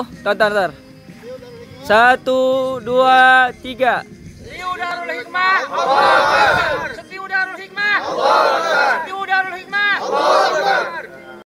Satu, Tantar, Satu, dua, tiga. Liu Darul Hikmah.